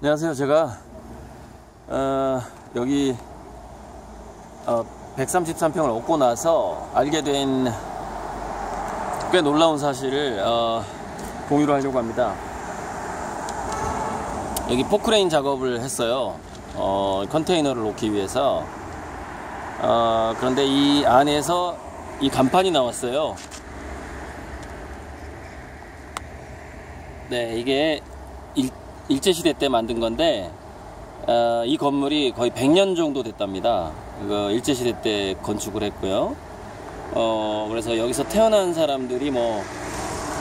안녕하세요. 제가 어, 여기 어, 133평을 얻고 나서 알게 된 꽤 놀라운 사실을 어, 공유를 하려고 합니다. 여기 포크레인 작업을 했어요. 어, 컨테이너를 놓기 위해서. 어, 그런데 이 안에서 이 간판이 나왔어요. 네, 이게 일, 일제시대 때 만든 건데, 어, 이 건물이 거의 100년 정도 됐답니다. 그 일제시대 때 건축을 했고요. 어, 그래서 여기서 태어난 사람들이 뭐,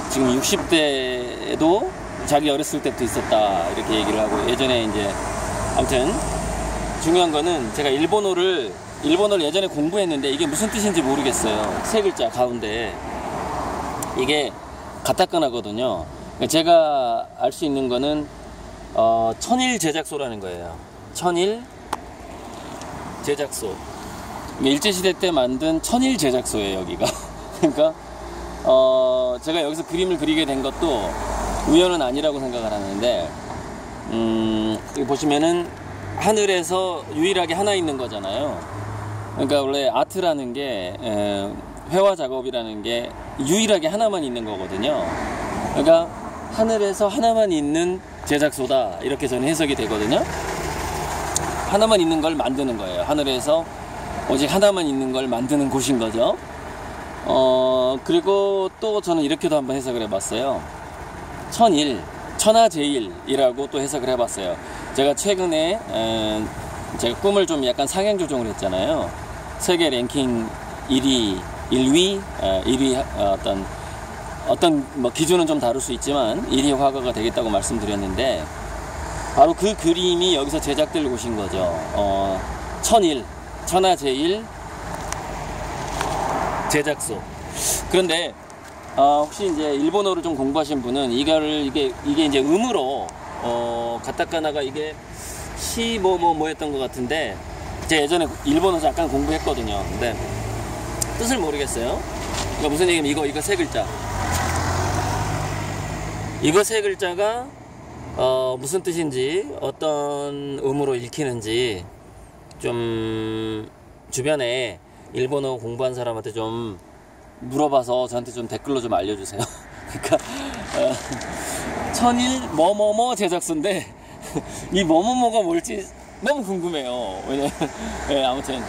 지금 60대에도 자기 어렸을 때부터 있었다. 이렇게 얘기를 하고, 예전에 이제, 아무튼, 중요한 거는 제가 일본어를, 일본어를 예전에 공부했는데 이게 무슨 뜻인지 모르겠어요. 세 글자 가운데. 이게 가타카나거든요. 제가 알 수 있는 거는 어, 천일 제작소라는 거예요. 천일 제작소. 일제시대 때 만든 천일 제작소예요, 여기가. 그러니까, 어, 제가 여기서 그림을 그리게 된 것도 우연은 아니라고 생각을 하는데, 음, 여기 보시면은 하늘에서 유일하게 하나 있는 거잖아요. 그러니까 원래 아트라는 게, 에, 회화 작업이라는 게 유일하게 하나만 있는 거거든요. 그러니까 하늘에서 하나만 있는 제작소다. 이렇게 저는 해석이 되거든요. 하나만 있는 걸 만드는 거예요. 하늘에서 오직 하나만 있는 걸 만드는 곳인 거죠. 어 그리고 또 저는 이렇게도 한번 해석을 해봤어요. 천일 천하제일이라고 또 해석을 해봤어요. 제가 최근에 에, 제가 꿈을 좀 약간 상향 조정을 했잖아요. 세계 랭킹 1위 1위 어, 1위 어떤 어떤 뭐 기준은 좀 다를 수 있지만 1위 화가가 되겠다고 말씀드렸는데 바로 그 그림이 여기서 제작될 곳인 거죠. 어, 천일, 천하제일 제작소. 그런데 어, 혹시 이제 일본어를 좀 공부하신 분은 이거를 이게 이게 이제 음으로 어, 가타카나가 이게 시뭐뭐뭐것 같은데 제가 예전에 일본어 잠깐 공부했거든요. 근데 뜻을 모르겠어요. 그러니까 무슨 얘기냐면 이거 이거 세 글자. 이거 세 글자가 어, 무슨 뜻인지 어떤 의무로 읽히는지 좀 주변에 일본어 공부한 사람한테 좀 물어봐서 저한테 좀 댓글로 좀 알려주세요. 그러니까 어, 천일 뭐뭐뭐 제작소인데 이 뭐뭐뭐가 뭘지 너무 궁금해요. 왜냐 예, 아무튼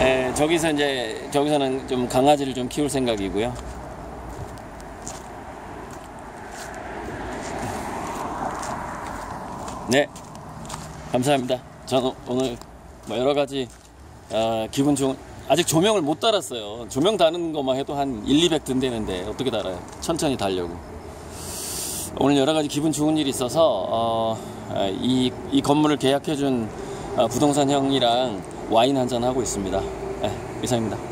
예, 저기서 이제 저기서는 좀 강아지를 좀 키울 생각이고요. 네, 감사합니다. 저는 오늘 뭐 여러 가지 어, 기분 좋은 아직 조명을 못 달았어요. 조명 다는 것만 해도 한 1, 200 든다는데 어떻게 달아요? 천천히 달려고. 오늘 여러 가지 기분 좋은 일이 있어서 어, 이, 이 건물을 계약해준 어, 부동산 형이랑 와인 한 잔 하고 있습니다. 네, 이상입니다.